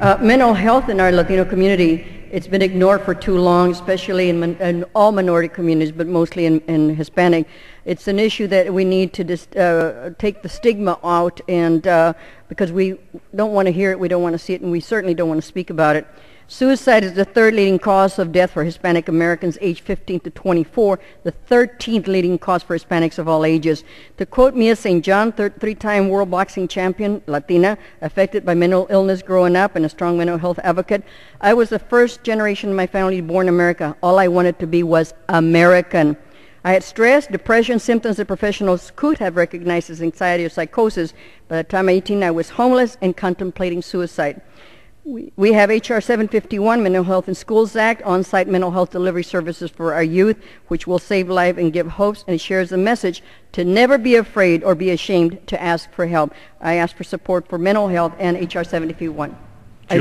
Uh, mental health in our Latino community, it's been ignored for too long, especially in, in all minority communities, but mostly in, in, Hispanic. It's an issue that we need to dis, uh, take the stigma out, and uh, because we don't want to hear it, we don't want to see it, and we certainly don't want to speak about it. Suicide is the third leading cause of death for Hispanic Americans aged 15 to 24, the 13th leading cause for Hispanics of all ages. To quote Mia St. John, three-time world boxing champion, Latina, affected by mental illness growing up and a strong mental health advocate, I was the first generation in my family born in America. All I wanted to be was American. I had stress, depression, symptoms that professionals could have recognized as anxiety or psychosis. By the time I was 18, I was homeless and contemplating suicide. We, have HR 751, Mental Health in Schools Act, on-site mental health delivery services for our youth, which will save lives and give hopes, and it shares the message to never be afraid or be ashamed to ask for help. I ask for support for mental health and HR 751. I